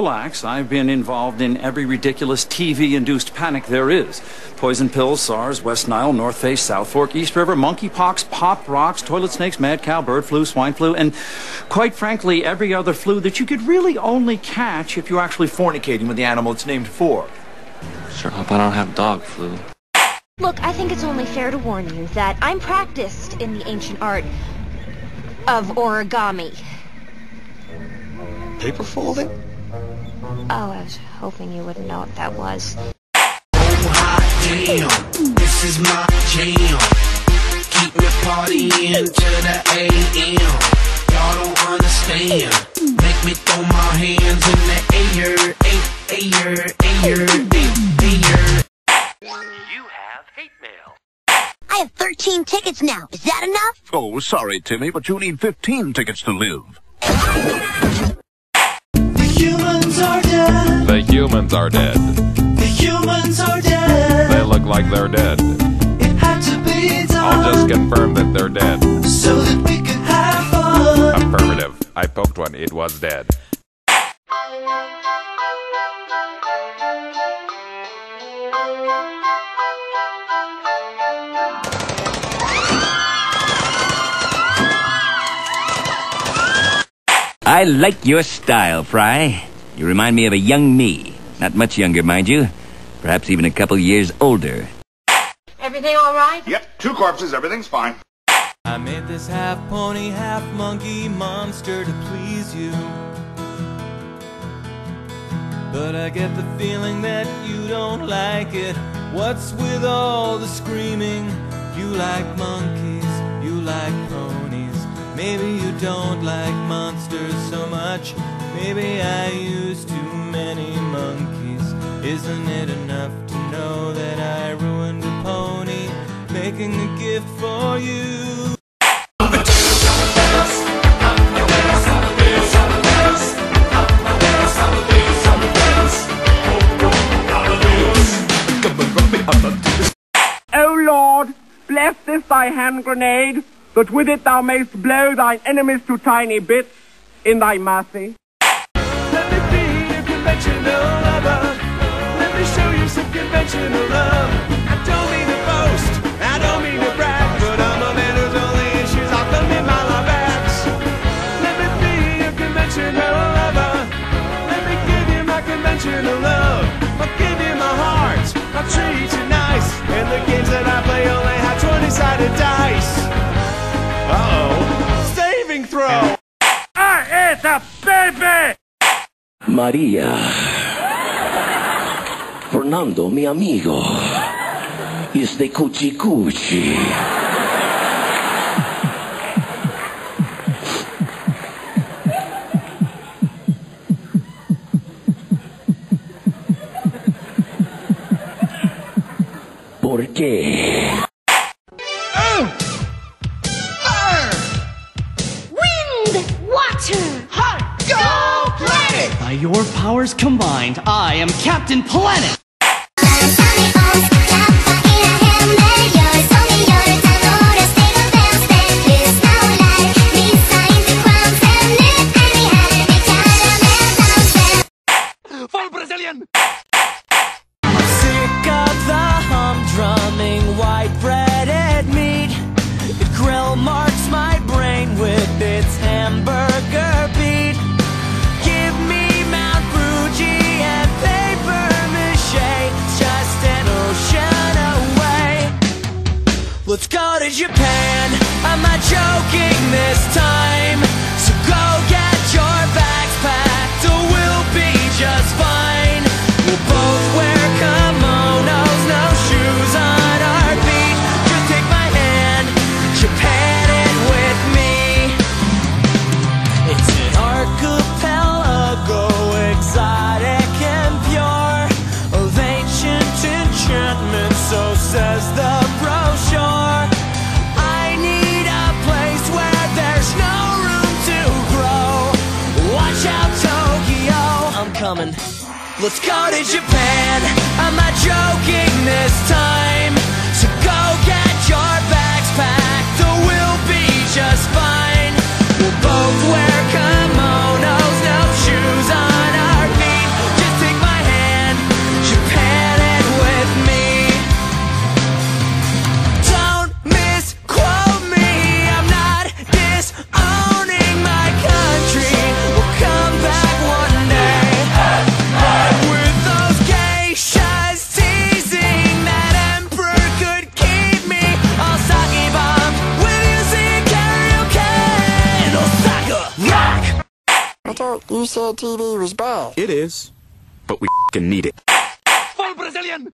Relax, I've been involved in every ridiculous TV-induced panic there is. Poison pills, SARS, West Nile, North Face, South Fork, East River, monkeypox, pop rocks, toilet snakes, mad cow, bird flu, swine flu, and quite frankly, every other flu that you could really only catch if you're actually fornicating with the animal it's named for. Sure hope I don't have dog flu. Look, I think it's only fair to warn you that I'm practiced in the ancient art of origami. Paper folding? Oh, I was hoping you wouldn't know what that was. Damn, this is my jam. Keep me partying to the AM. Y'all don't understand. Make me throw my hands in the air, air, air, air, air. You have hate mail. I have 13 tickets now. Is that enough? Oh, sorry, Timmy, but you need 15 tickets to live. Humans are dead. The humans are dead. They look like they're dead. It had to be done I'll just confirm that they're dead. so that we could have fun. Affirmative. I poked one. It was dead. I like your style, Fry. You remind me of a young me. Not much younger, mind you. Perhaps even a couple years older. Everything all right? Yep, two corpses, everything's fine. I made this half pony, half monkey monster to please you. But I get the feeling that you don't like it. What's with all the screaming? You like monkeys, you like ponies. Maybe you don't like monsters so much. Maybe I use too many monkeys. Isn't it enough to know that I ruined a pony? Making a gift for you. O Lord, bless this thy hand grenade, that with it thou mayst blow thine enemies to tiny bits in thy mercy. 20 sided dice. Uh oh. Saving throw. I is a baby! María. Fernando, mi amigo. Is de Cuchi Cuchi. ¿Por qué? By your powers combined, I am Captain Planet! This time. Coming. Let's go to Japan. Thought you said TV was bad. It is, but we f***ing need it. Full Brazilian!